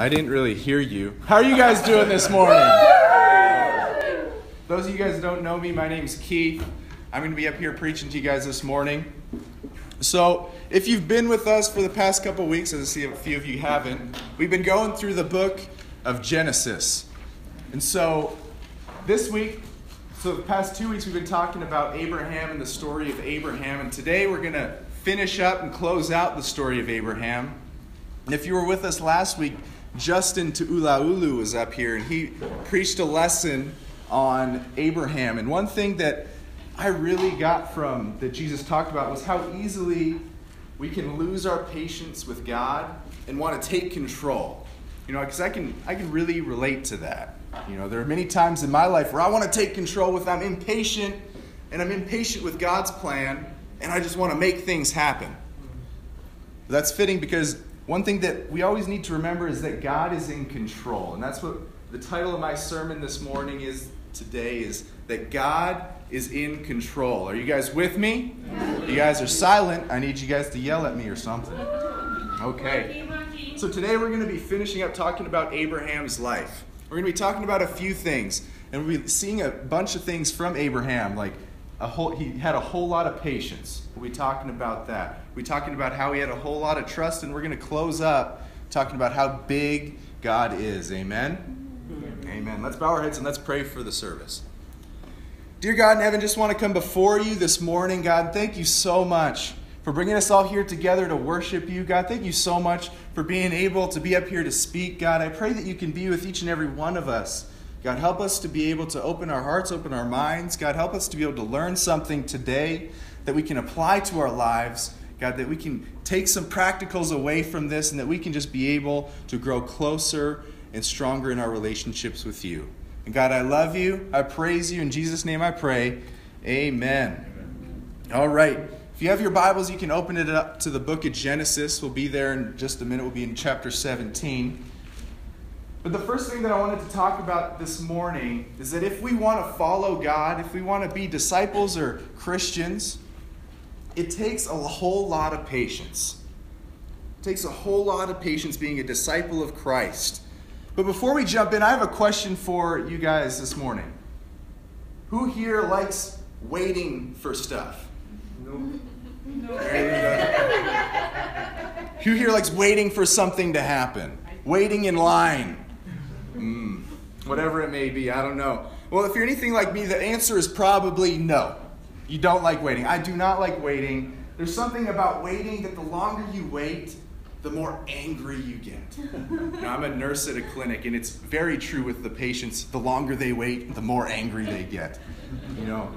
I didn't really hear you. How are you guys doing this morning? Those of you guys don't know me, my name's Keith. I'm going to be up here preaching to you guys this morning. So, if you've been with us for the past couple weeks, as I see a few of you haven't, we've been going through the book of Genesis. And so, this week, so the past two weeks, we've been talking about Abraham and the story of Abraham. And today, we're going to finish up and close out the story of Abraham. And if you were with us last week, Justin Tuulaulu was up here and he preached a lesson on Abraham. And one thing that I really got from that Jesus talked about was how easily we can lose our patience with God and want to take control. You know, because I can I can really relate to that. You know, there are many times in my life where I want to take control with I'm impatient and I'm impatient with God's plan and I just want to make things happen. That's fitting because one thing that we always need to remember is that God is in control. And that's what the title of my sermon this morning is today is that God is in control. Are you guys with me? You guys are silent. I need you guys to yell at me or something. Okay. So today we're going to be finishing up talking about Abraham's life. We're going to be talking about a few things and we'll be seeing a bunch of things from Abraham like a whole, he had a whole lot of patience. We'll talking about that. Be talking about how he had a whole lot of trust, and we're going to close up talking about how big God is. Amen? Amen. Amen. Let's bow our heads and let's pray for the service. Dear God in heaven, just want to come before you this morning. God, thank you so much for bringing us all here together to worship you. God, thank you so much for being able to be up here to speak. God, I pray that you can be with each and every one of us. God, help us to be able to open our hearts, open our minds. God, help us to be able to learn something today that we can apply to our lives. God, that we can take some practicals away from this and that we can just be able to grow closer and stronger in our relationships with you. And God, I love you. I praise you. In Jesus' name I pray. Amen. All right. If you have your Bibles, you can open it up to the book of Genesis. We'll be there in just a minute. We'll be in chapter 17. But the first thing that I wanted to talk about this morning is that if we want to follow God, if we want to be disciples or Christians, it takes a whole lot of patience. It takes a whole lot of patience being a disciple of Christ. But before we jump in, I have a question for you guys this morning. Who here likes waiting for stuff? No. no. Who here likes waiting for something to happen? Waiting in line? Whatever it may be, I don't know. Well, if you're anything like me, the answer is probably no. You don't like waiting. I do not like waiting. There's something about waiting that the longer you wait, the more angry you get. now, I'm a nurse at a clinic, and it's very true with the patients. The longer they wait, the more angry they get. You know.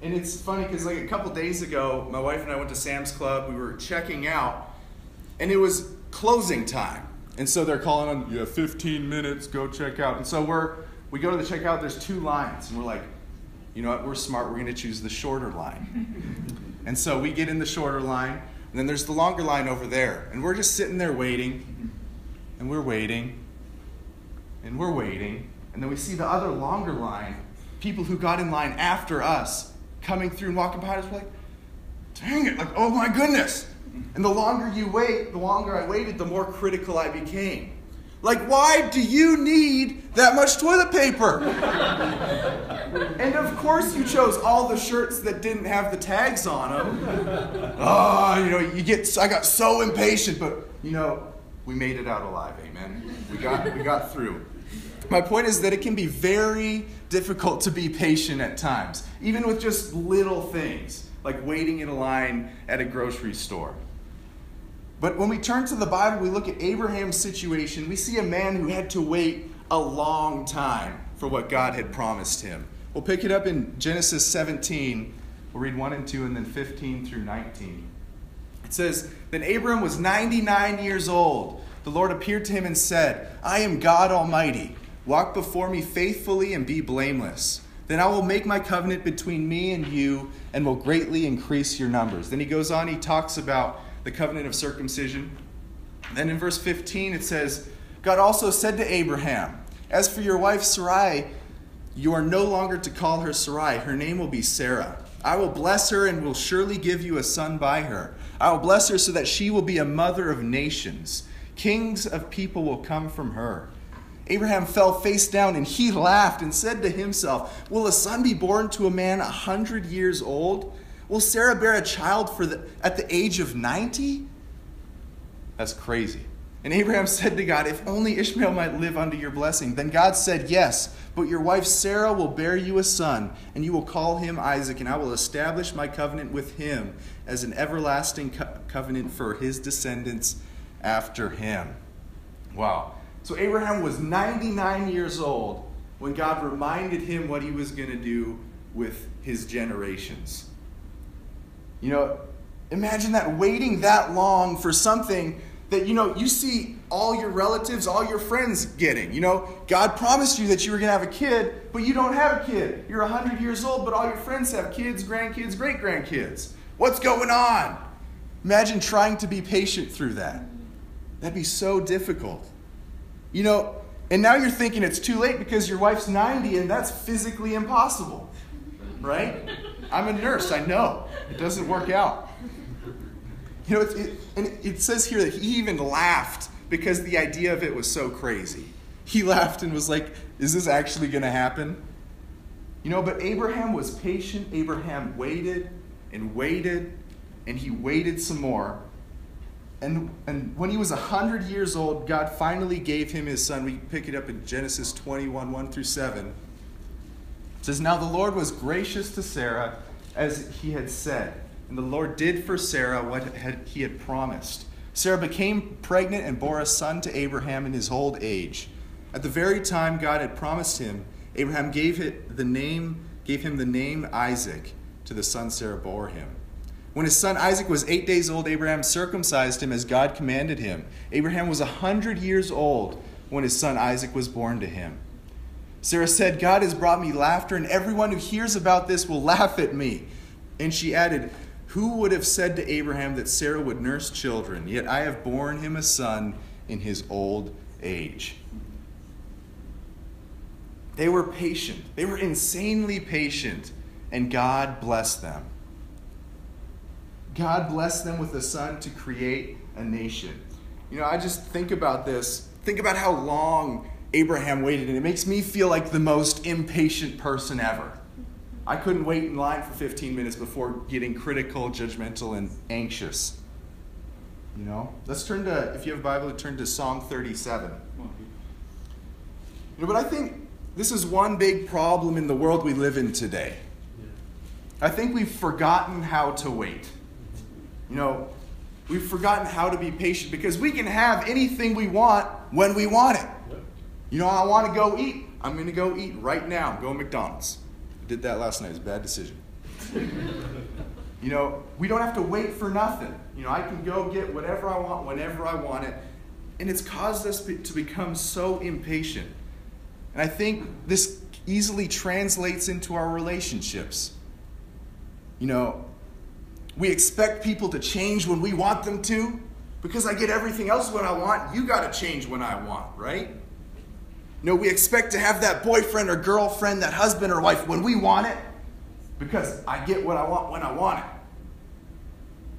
And it's funny because like a couple days ago, my wife and I went to Sam's Club. We were checking out, and it was closing time. And so they're calling on, you have 15 minutes, go check out. And so we're, we go to the checkout, there's two lines. And we're like, you know what, we're smart, we're going to choose the shorter line. and so we get in the shorter line, and then there's the longer line over there. And we're just sitting there waiting, and we're waiting, and we're waiting. And then we see the other longer line, people who got in line after us coming through and walking behind us. We're like, dang it, like, oh my goodness. And the longer you wait, the longer I waited, the more critical I became. Like, why do you need that much toilet paper? and of course, you chose all the shirts that didn't have the tags on them. Oh, ah, you know, you get, I got so impatient, but, you know, we made it out alive, amen. We got, we got through. My point is that it can be very difficult to be patient at times, even with just little things like waiting in a line at a grocery store. But when we turn to the Bible, we look at Abraham's situation, we see a man who had to wait a long time for what God had promised him. We'll pick it up in Genesis 17. We'll read 1 and 2 and then 15 through 19. It says, Then Abram was 99 years old. The Lord appeared to him and said, I am God Almighty. Walk before me faithfully and be blameless. Then I will make my covenant between me and you and will greatly increase your numbers. Then he goes on, he talks about the covenant of circumcision. Then in verse 15 it says, God also said to Abraham, As for your wife Sarai, you are no longer to call her Sarai. Her name will be Sarah. I will bless her and will surely give you a son by her. I will bless her so that she will be a mother of nations. Kings of people will come from her. Abraham fell face down and he laughed and said to himself, Will a son be born to a man a hundred years old? Will Sarah bear a child for the, at the age of 90? That's crazy. And Abraham said to God, If only Ishmael might live under your blessing. Then God said, Yes, but your wife Sarah will bear you a son, and you will call him Isaac, and I will establish my covenant with him as an everlasting co- covenant for his descendants after him. Wow. So Abraham was 99 years old when God reminded him what he was going to do with his generations. You know, imagine that waiting that long for something that you know you see all your relatives, all your friends getting. You know, God promised you that you were going to have a kid, but you don't have a kid. You're 100 years old, but all your friends have kids, grandkids, great grandkids. What's going on? Imagine trying to be patient through that. That'd be so difficult. You know, and now you're thinking it's too late because your wife's 90 and that's physically impossible. Right? I'm a nurse, I know. It doesn't work out. You know, it, it, and it says here that he even laughed because the idea of it was so crazy. He laughed and was like, Is this actually going to happen? You know, but Abraham was patient. Abraham waited and waited, and he waited some more. And, and when he was 100 years old, God finally gave him his son. We pick it up in Genesis 21 1 through 7. It says, Now the Lord was gracious to Sarah as he had said, and the Lord did for Sarah what had, he had promised. Sarah became pregnant and bore a son to Abraham in his old age. At the very time God had promised him, Abraham gave, it the name, gave him the name Isaac to the son Sarah bore him. When his son Isaac was eight days old, Abraham circumcised him as God commanded him. Abraham was a hundred years old when his son Isaac was born to him. Sarah said, God has brought me laughter, and everyone who hears about this will laugh at me. And she added, Who would have said to Abraham that Sarah would nurse children? Yet I have borne him a son in his old age. They were patient, they were insanely patient, and God blessed them. God blessed them with a son to create a nation. You know, I just think about this. Think about how long Abraham waited, and it makes me feel like the most impatient person ever. I couldn't wait in line for 15 minutes before getting critical, judgmental, and anxious. You know? Let's turn to, if you have a Bible, turn to Psalm 37. You know, but I think this is one big problem in the world we live in today. I think we've forgotten how to wait. You know, we've forgotten how to be patient because we can have anything we want when we want it. You know, I want to go eat. I'm going to go eat right now. Go McDonald's. I did that last night. It's a bad decision. you know, we don't have to wait for nothing. You know, I can go get whatever I want whenever I want it. And it's caused us to become so impatient. And I think this easily translates into our relationships. You know, we expect people to change when we want them to because I get everything else when I want. You got to change when I want, right? No, we expect to have that boyfriend or girlfriend, that husband or wife when we want it because I get what I want when I want it.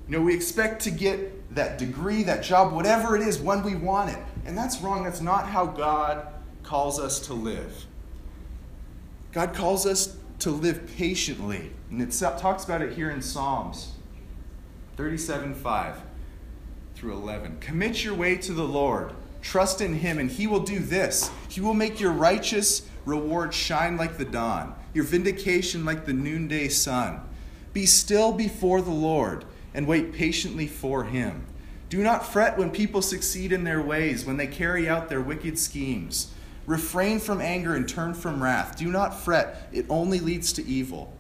Know, we expect to get that degree, that job, whatever it is when we want it. And that's wrong. That's not how God calls us to live. God calls us to live patiently. And it talks about it here in Psalms. 37 5 through 11. Commit your way to the Lord. Trust in him, and he will do this. He will make your righteous reward shine like the dawn, your vindication like the noonday sun. Be still before the Lord and wait patiently for him. Do not fret when people succeed in their ways, when they carry out their wicked schemes. Refrain from anger and turn from wrath. Do not fret, it only leads to evil.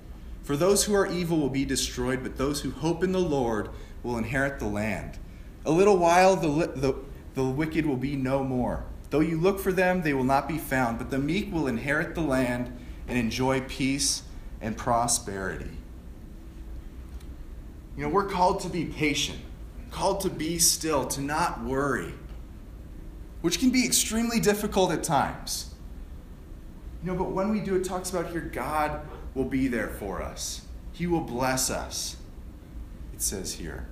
For those who are evil will be destroyed, but those who hope in the Lord will inherit the land. A little while the, the, the wicked will be no more. Though you look for them, they will not be found, but the meek will inherit the land and enjoy peace and prosperity. You know, we're called to be patient, called to be still, to not worry, which can be extremely difficult at times. You know, but when we do, it talks about here God will be there for us. He will bless us, it says here.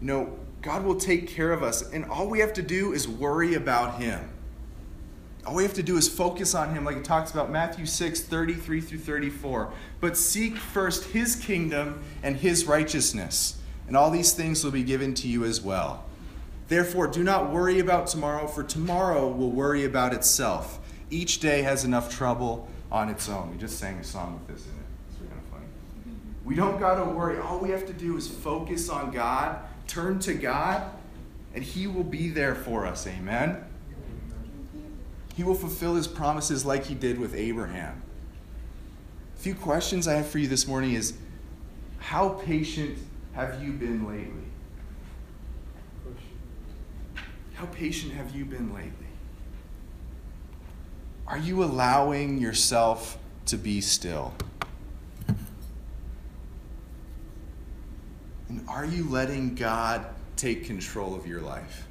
know, God will take care of us, and all we have to do is worry about Him. All we have to do is focus on Him, like it talks about Matthew 6 33 through 34. But seek first His kingdom and His righteousness, and all these things will be given to you as well. Therefore, do not worry about tomorrow, for tomorrow will worry about itself. Each day has enough trouble on its own. We just sang a song with this in it. It's kind of funny. We don't got to worry. All we have to do is focus on God, turn to God, and He will be there for us. Amen. He will fulfill His promises like He did with Abraham. A few questions I have for you this morning is how patient have you been lately? How patient have you been lately? Are you allowing yourself to be still? And are you letting God take control of your life?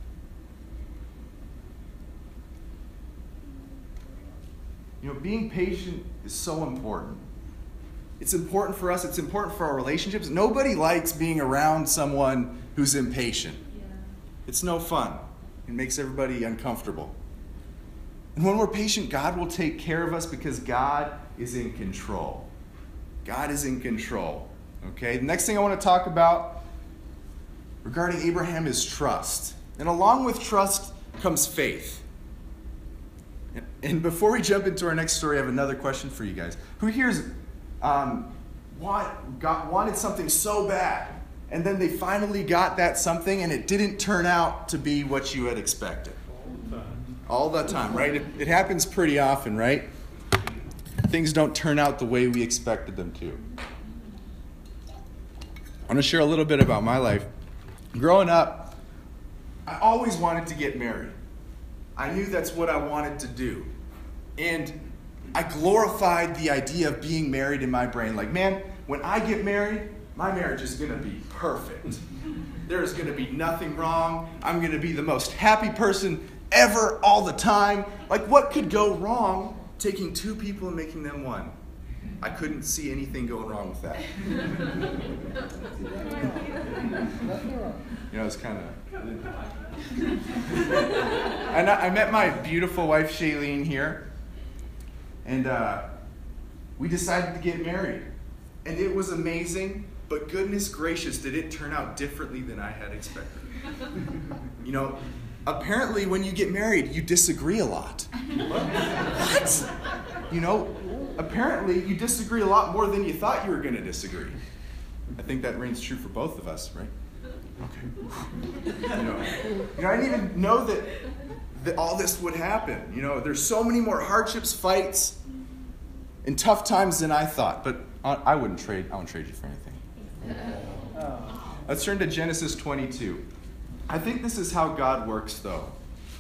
You know, being patient is so important. It's important for us, it's important for our relationships. Nobody likes being around someone who's impatient. Yeah. It's no fun, it makes everybody uncomfortable. And when we're patient, God will take care of us because God is in control. God is in control. Okay, the next thing I want to talk about regarding Abraham is trust. And along with trust comes faith. And before we jump into our next story, I have another question for you guys. Who here's um, want, got, wanted something so bad, and then they finally got that something, and it didn't turn out to be what you had expected? All the time, right? It, it happens pretty often, right? Things don't turn out the way we expected them to. I want to share a little bit about my life. Growing up, I always wanted to get married. I knew that's what I wanted to do. And I glorified the idea of being married in my brain. Like, man, when I get married, my marriage is going to be perfect. There is going to be nothing wrong. I'm going to be the most happy person ever, all the time. Like, what could go wrong taking two people and making them one? I couldn't see anything going wrong with that. you know, it's kind of. and I, I, met my beautiful wife, Shailene, here. And uh, we decided to get married. And it was amazing, but goodness gracious, did it turn out differently than I had expected. you know, apparently when you get married, you disagree a lot. what? You know, apparently you disagree a lot more than you thought you were going to disagree. I think that rings true for both of us, right? Okay. you, know, you know, I didn't even know that, that all this would happen. You know, there's so many more hardships, fights, and tough times than I thought. But I wouldn't trade. I wouldn't trade you for anything. Let's turn to Genesis 22. I think this is how God works, though.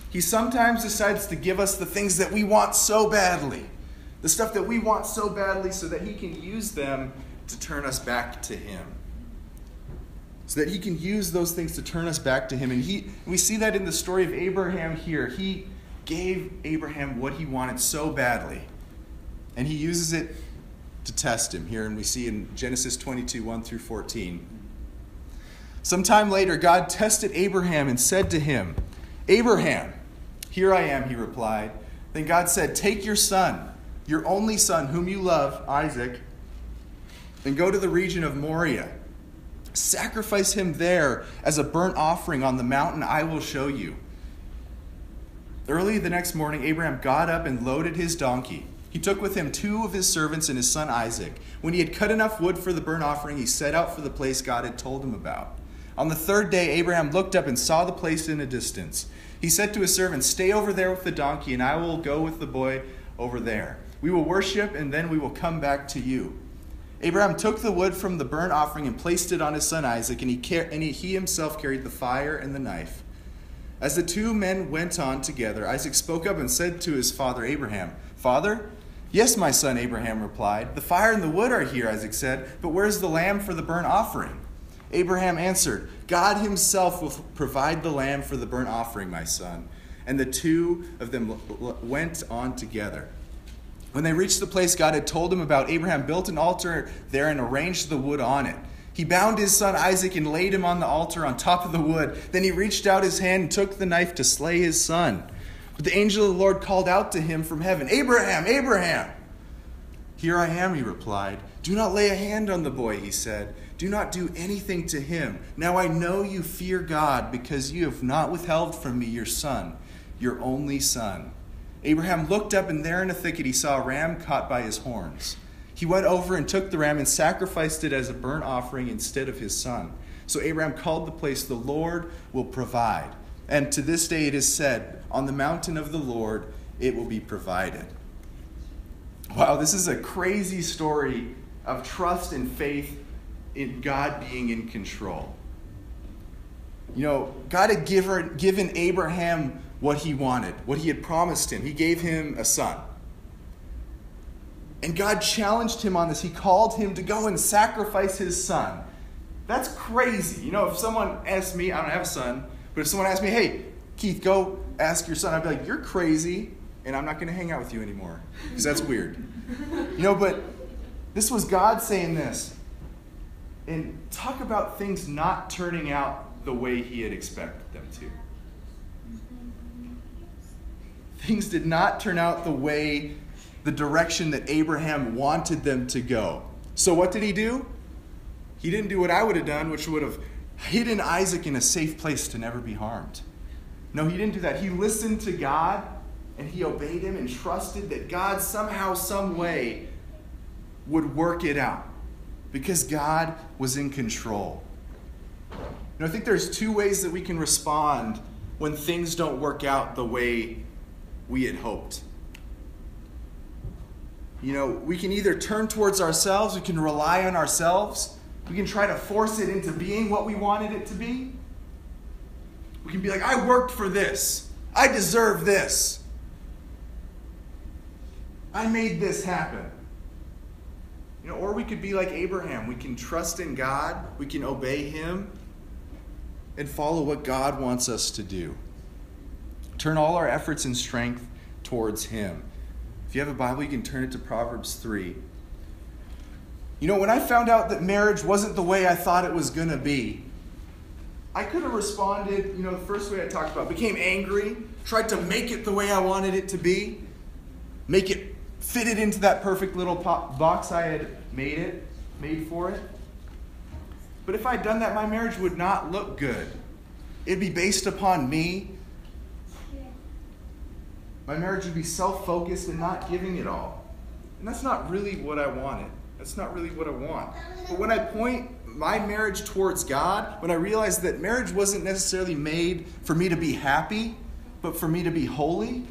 He sometimes decides to give us the things that we want so badly, the stuff that we want so badly, so that He can use them to turn us back to Him. So that He can use those things to turn us back to Him. And he, we see that in the story of Abraham here. He gave Abraham what he wanted so badly, and He uses it to test him here. And we see in Genesis 22 1 through 14. Sometime later, God tested Abraham and said to him, Abraham, here I am, he replied. Then God said, Take your son, your only son, whom you love, Isaac, and go to the region of Moriah. Sacrifice him there as a burnt offering on the mountain I will show you. Early the next morning, Abraham got up and loaded his donkey. He took with him two of his servants and his son Isaac. When he had cut enough wood for the burnt offering, he set out for the place God had told him about. On the third day, Abraham looked up and saw the place in a distance. He said to his servant, Stay over there with the donkey, and I will go with the boy over there. We will worship, and then we will come back to you. Abraham took the wood from the burnt offering and placed it on his son Isaac, and he, car- and he, himself carried the fire and the knife. As the two men went on together, Isaac spoke up and said to his father Abraham, Father, Yes, my son, Abraham replied. The fire and the wood are here, Isaac said, but where's the lamb for the burnt offering? Abraham answered, God himself will provide the lamb for the burnt offering, my son. And the two of them went on together. When they reached the place God had told him about, Abraham built an altar there and arranged the wood on it. He bound his son Isaac and laid him on the altar on top of the wood. Then he reached out his hand and took the knife to slay his son. But the angel of the Lord called out to him from heaven, Abraham, Abraham! Here I am, he replied. Do not lay a hand on the boy, he said. Do not do anything to him. Now I know you fear God because you have not withheld from me your son, your only son. Abraham looked up, and there in a thicket he saw a ram caught by his horns. He went over and took the ram and sacrificed it as a burnt offering instead of his son. So Abraham called the place, The Lord will provide. And to this day it is said, On the mountain of the Lord it will be provided. Wow, this is a crazy story of trust and faith in God being in control. You know, God had given, given Abraham what he wanted, what he had promised him. He gave him a son. And God challenged him on this. He called him to go and sacrifice his son. That's crazy. You know, if someone asked me, I don't have a son, but if someone asked me, hey, Keith, go ask your son, I'd be like, you're crazy, and I'm not going to hang out with you anymore because that's weird. You know, but this was God saying this. And talk about things not turning out the way he had expected them to. Things did not turn out the way the direction that Abraham wanted them to go. So, what did he do? He didn't do what I would have done, which would have hidden Isaac in a safe place to never be harmed. No, he didn't do that. He listened to God and he obeyed him and trusted that God somehow, some way would work it out because God was in control. You I think there's two ways that we can respond when things don't work out the way we had hoped. You know, we can either turn towards ourselves, we can rely on ourselves, we can try to force it into being what we wanted it to be. We can be like, I worked for this, I deserve this, I made this happen. You know, or we could be like Abraham. We can trust in God, we can obey Him, and follow what God wants us to do. Turn all our efforts and strength towards Him. If you have a Bible, you can turn it to Proverbs 3. You know, when I found out that marriage wasn't the way I thought it was going to be, I could have responded, you know, the first way I talked about, became angry, tried to make it the way I wanted it to be, make it fit it into that perfect little box I had made it, made for it. But if I'd done that, my marriage would not look good. It'd be based upon me my marriage would be self focused and not giving it all. And that's not really what I wanted. That's not really what I want. But when I point my marriage towards God, when I realize that marriage wasn't necessarily made for me to be happy, but for me to be holy,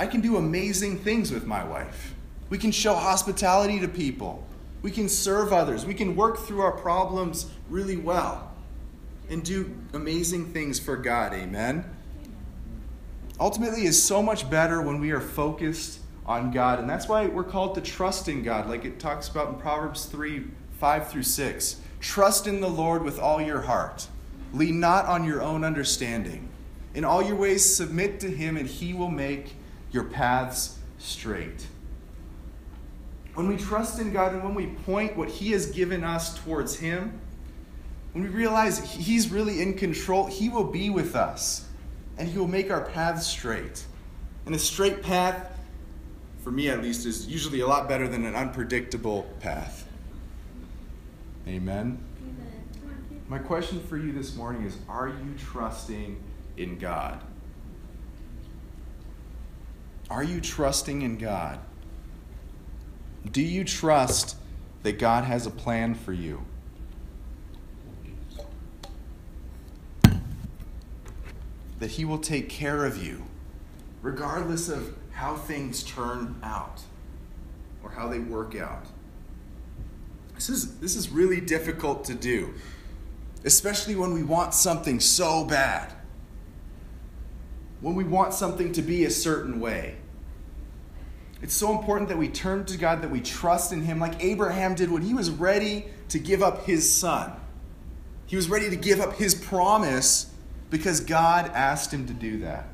I can do amazing things with my wife. We can show hospitality to people. We can serve others. We can work through our problems really well and do amazing things for God. Amen ultimately is so much better when we are focused on God. And that's why we're called to trust in God, like it talks about in Proverbs 3 5 through 6. Trust in the Lord with all your heart, lean not on your own understanding. In all your ways, submit to Him, and He will make your paths straight. When we trust in God and when we point what He has given us towards Him, when we realize He's really in control, He will be with us and He will make our paths straight. And a straight path, for me at least, is usually a lot better than an unpredictable path. Amen. My question for you this morning is Are you trusting in God? Are you trusting in God? Do you trust that God has a plan for you? that He will take care of you, regardless of how things turn out or how they work out. This is, this is really difficult to do, especially when we want something so bad, when we want something to be a certain way. It's so important that we turn to God, that we trust in Him, like Abraham did when he was ready to give up his son. He was ready to give up his promise because God asked him to do that.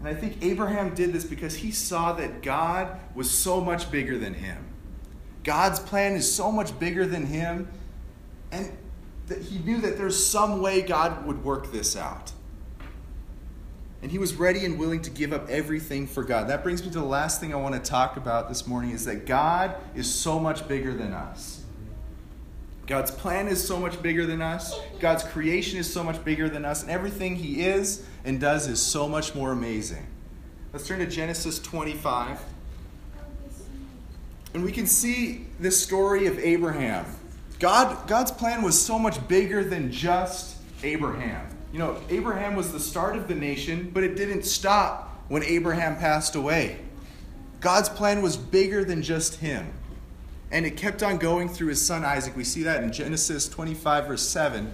And I think Abraham did this because he saw that God was so much bigger than him. God's plan is so much bigger than him, and that he knew that there's some way God would work this out. And he was ready and willing to give up everything for God. That brings me to the last thing I want to talk about this morning is that God is so much bigger than us. God's plan is so much bigger than us. God's creation is so much bigger than us. And everything he is and does is so much more amazing. Let's turn to Genesis 25. And we can see this story of Abraham. God, God's plan was so much bigger than just Abraham. You know, Abraham was the start of the nation, but it didn't stop when Abraham passed away. God's plan was bigger than just him. And it kept on going through his son Isaac. We see that in Genesis 25, verse 7.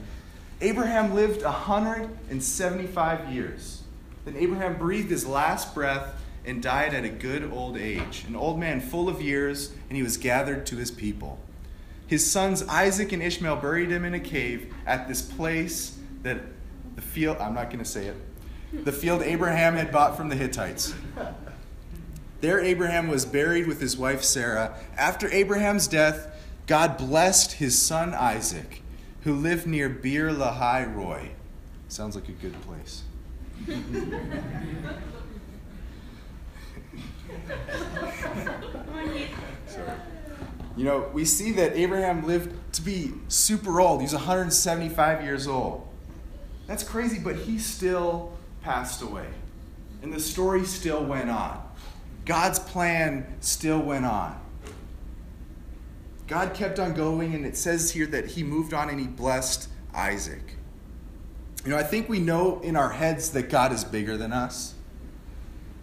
Abraham lived 175 years. Then Abraham breathed his last breath and died at a good old age, an old man full of years, and he was gathered to his people. His sons Isaac and Ishmael buried him in a cave at this place that the field, I'm not going to say it, the field Abraham had bought from the Hittites. There, Abraham was buried with his wife Sarah. After Abraham's death, God blessed his son Isaac, who lived near Beer Lahai Roi. Sounds like a good place. You know, we see that Abraham lived to be super old. He's 175 years old. That's crazy, but he still passed away. And the story still went on. God's plan still went on. God kept on going, and it says here that he moved on and he blessed Isaac. You know, I think we know in our heads that God is bigger than us.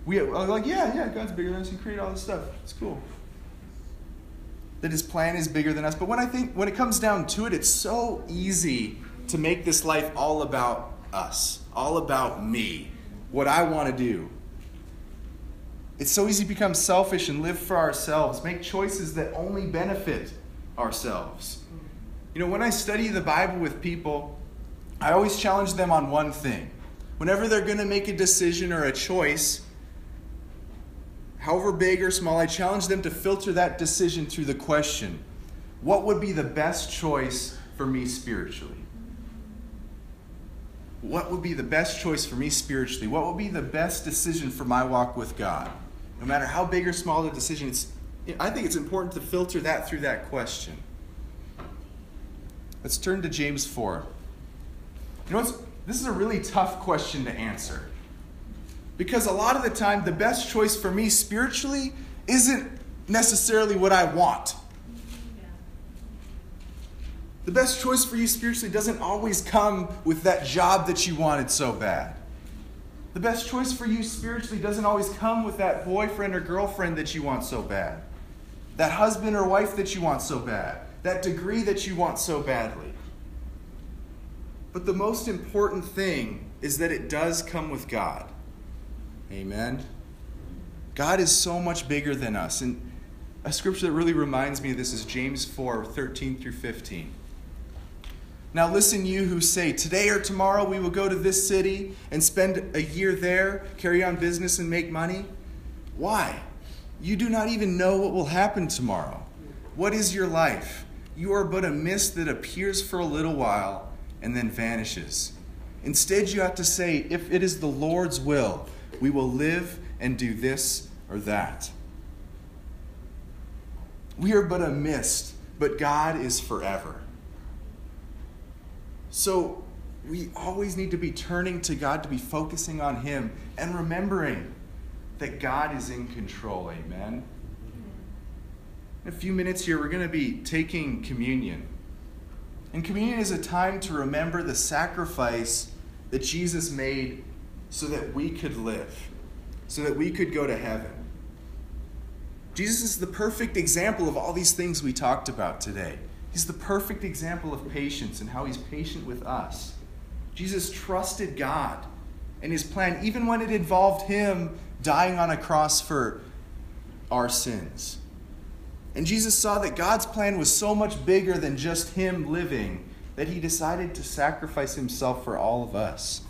We are like, yeah, yeah, God's bigger than us. He created all this stuff. It's cool. That his plan is bigger than us. But when I think when it comes down to it, it's so easy to make this life all about us, all about me, what I want to do. It's so easy to become selfish and live for ourselves, make choices that only benefit ourselves. You know, when I study the Bible with people, I always challenge them on one thing. Whenever they're going to make a decision or a choice, however big or small, I challenge them to filter that decision through the question what would be the best choice for me spiritually? What would be the best choice for me spiritually? What would be the best decision for my walk with God? no matter how big or small the decision, it's, I think it's important to filter that through that question. Let's turn to James 4. You know, this is a really tough question to answer. Because a lot of the time, the best choice for me spiritually isn't necessarily what I want. The best choice for you spiritually doesn't always come with that job that you wanted so bad. The best choice for you spiritually doesn't always come with that boyfriend or girlfriend that you want so bad, that husband or wife that you want so bad, that degree that you want so badly. But the most important thing is that it does come with God. Amen. God is so much bigger than us. And a scripture that really reminds me of this is James 4 13 through 15. Now, listen, you who say, Today or tomorrow we will go to this city and spend a year there, carry on business, and make money. Why? You do not even know what will happen tomorrow. What is your life? You are but a mist that appears for a little while and then vanishes. Instead, you have to say, If it is the Lord's will, we will live and do this or that. We are but a mist, but God is forever. So we always need to be turning to God, to be focusing on Him, and remembering that God is in control. Amen. In a few minutes here, we're going to be taking communion. And communion is a time to remember the sacrifice that Jesus made so that we could live, so that we could go to heaven. Jesus is the perfect example of all these things we talked about today. He's the perfect example of patience and how he's patient with us. Jesus trusted God and his plan, even when it involved him dying on a cross for our sins. And Jesus saw that God's plan was so much bigger than just him living that he decided to sacrifice himself for all of us.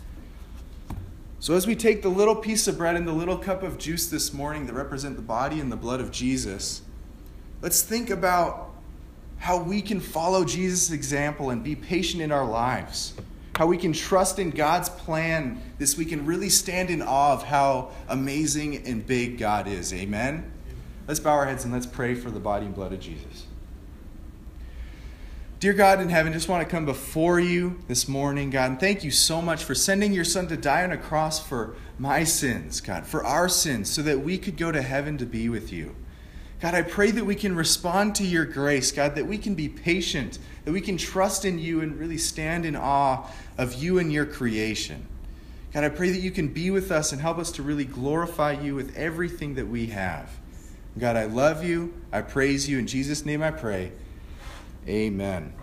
So, as we take the little piece of bread and the little cup of juice this morning that represent the body and the blood of Jesus, let's think about how we can follow Jesus' example and be patient in our lives. How we can trust in God's plan this week and really stand in awe of how amazing and big God is. Amen? Let's bow our heads and let's pray for the body and blood of Jesus. Dear God in heaven, just want to come before you this morning, God, and thank you so much for sending your Son to die on a cross for my sins, God, for our sins, so that we could go to heaven to be with you. God, I pray that we can respond to your grace, God, that we can be patient, that we can trust in you and really stand in awe of you and your creation. God, I pray that you can be with us and help us to really glorify you with everything that we have. God, I love you. I praise you. In Jesus' name I pray. Amen.